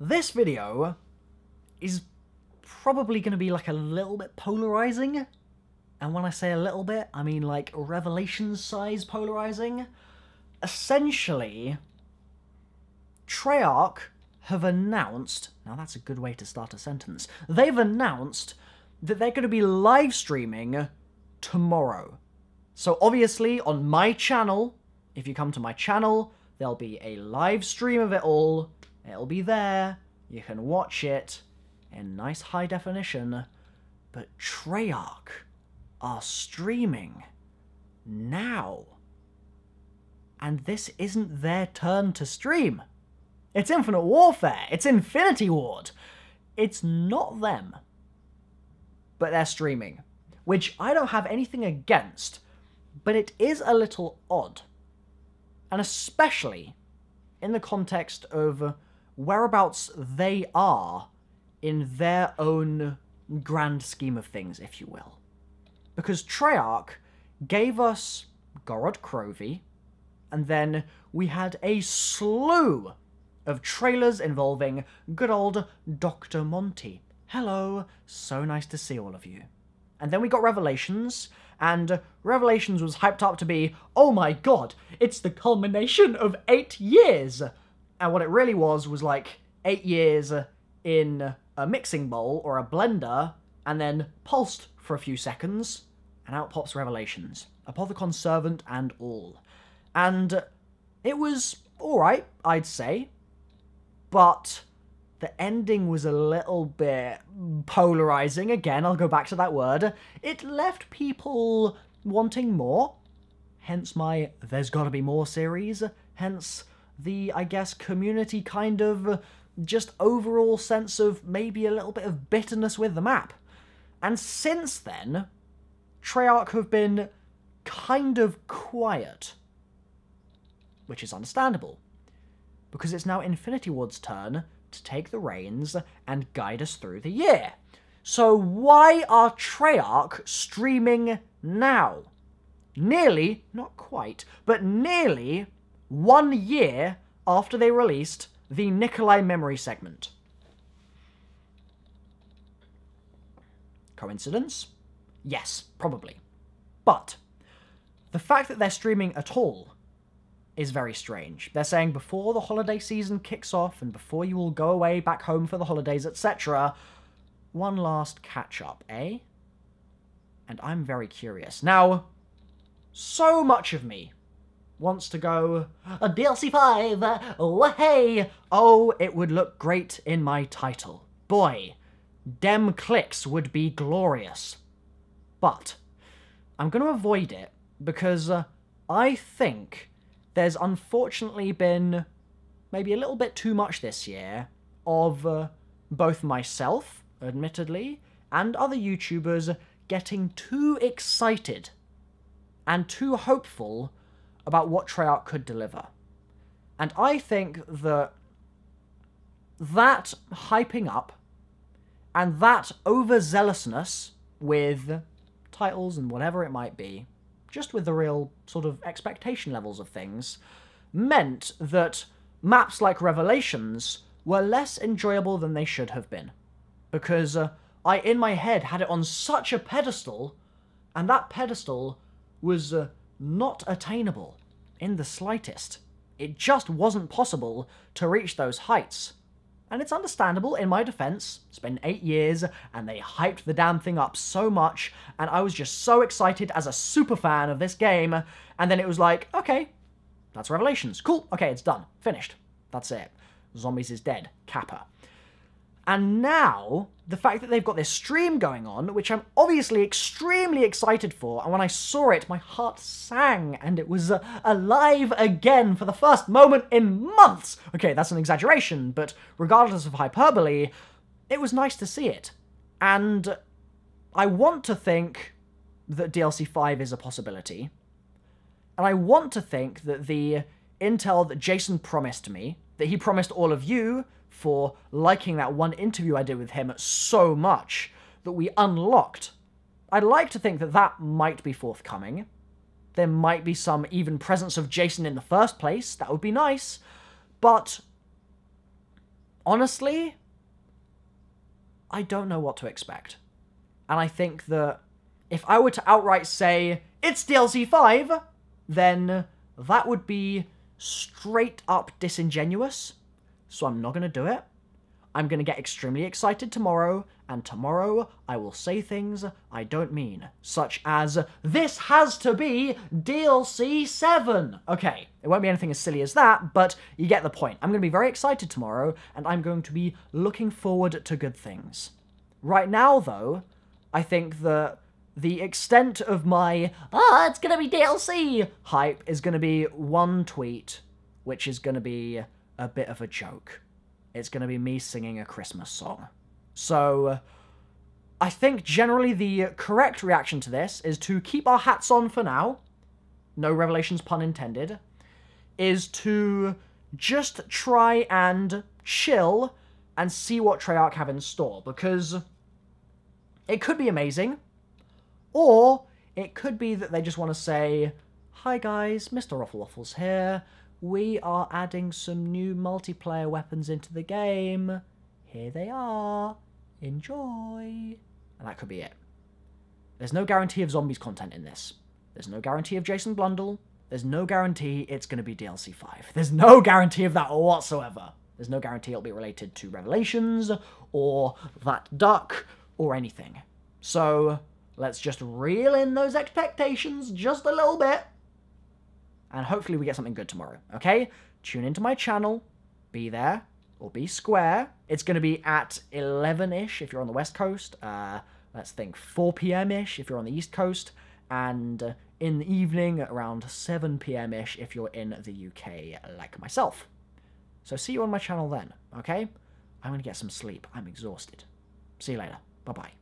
this video is probably going to be like a little bit polarizing. And when I say a little bit, I mean like revelation size polarizing. Essentially, Treyarch have announced, now that's a good way to start a sentence, they've announced that they're going to be live streaming tomorrow. So obviously on my channel, if you come to my channel, there'll be a live stream of it all. It'll be there. You can watch it in nice high definition. But Treyarch are streaming now. And this isn't their turn to stream. It's Infinite Warfare. It's Infinity Ward. It's not them. But they're streaming. Which I don't have anything against, but it is a little odd. And especially in the context of whereabouts they are in their own grand scheme of things, if you will. Because Treyarch gave us Gorod Krovi, and then we had a slew of trailers involving good old Dr. Monty. Hello, so nice to see all of you. And then we got Revelations, and Revelations was hyped up to be, oh my god, it's the culmination of eight years! And what it really was was like eight years in a mixing bowl or a blender, and then pulsed for a few seconds, and out pops Revelations. Apothicon Servant and all. And it was alright, I'd say, but the ending was a little bit polarizing. Again, I'll go back to that word. It left people wanting more, hence my There's Gotta Be More series, hence the, I guess, community kind of just overall sense of maybe a little bit of bitterness with the map. And since then, Treyarch have been kind of quiet. Which is understandable. Because it's now Infinity Ward's turn to take the reins and guide us through the year. So why are Treyarch streaming now? Nearly, not quite, but nearly one year after they released the Nikolai memory segment. Coincidence? Yes, probably. But the fact that they're streaming at all is very strange. They're saying before the holiday season kicks off and before you all go away back home for the holidays, etc., one last catch up, eh? And I'm very curious. Now, so much of me wants to go, a DLC 5, oh hey, oh, it would look great in my title. Boy, dem clicks would be glorious. But, I'm going to avoid it because uh, I think there's unfortunately been maybe a little bit too much this year of uh, both myself, admittedly, and other YouTubers getting too excited and too hopeful about what Treyarch could deliver. And I think that that hyping up and that overzealousness with titles and whatever it might be just with the real sort of expectation levels of things, meant that maps like Revelations were less enjoyable than they should have been. Because uh, I, in my head, had it on such a pedestal, and that pedestal was uh, not attainable in the slightest. It just wasn't possible to reach those heights. And it's understandable, in my defense. It's been eight years, and they hyped the damn thing up so much, and I was just so excited as a super fan of this game, and then it was like, okay, that's Revelations. Cool, okay, it's done. Finished. That's it. Zombies is dead. Kappa. And now, the fact that they've got this stream going on, which I'm obviously extremely excited for, and when I saw it, my heart sang, and it was uh, alive again for the first moment in months! Okay, that's an exaggeration, but regardless of hyperbole, it was nice to see it. And I want to think that DLC 5 is a possibility, and I want to think that the intel that Jason promised me, that he promised all of you, for liking that one interview I did with him so much that we unlocked. I'd like to think that that might be forthcoming. There might be some even presence of Jason in the first place. That would be nice. But honestly, I don't know what to expect. And I think that if I were to outright say, it's DLC 5, then that would be straight up disingenuous. So I'm not going to do it. I'm going to get extremely excited tomorrow, and tomorrow I will say things I don't mean, such as, this has to be DLC 7! Okay, it won't be anything as silly as that, but you get the point. I'm going to be very excited tomorrow, and I'm going to be looking forward to good things. Right now, though, I think that the extent of my, ah, it's going to be DLC hype is going to be one tweet, which is going to be a bit of a joke. It's going to be me singing a Christmas song. So, I think generally the correct reaction to this is to keep our hats on for now. No revelations pun intended. Is to just try and chill and see what Treyarch have in store because it could be amazing, or it could be that they just want to say, "Hi guys, Mr. Ruffle here we are adding some new multiplayer weapons into the game. Here they are. Enjoy. And that could be it. There's no guarantee of zombies content in this. There's no guarantee of Jason Blundell. There's no guarantee it's going to be DLC 5. There's no guarantee of that whatsoever. There's no guarantee it'll be related to Revelations or that duck or anything. So let's just reel in those expectations just a little bit and hopefully we get something good tomorrow, okay? Tune into my channel, be there, or be square. It's going to be at 11-ish if you're on the west coast, uh, let's think 4 p.m.-ish if you're on the east coast, and uh, in the evening around 7 p.m.-ish if you're in the UK like myself. So see you on my channel then, okay? I'm going to get some sleep. I'm exhausted. See you later. Bye-bye.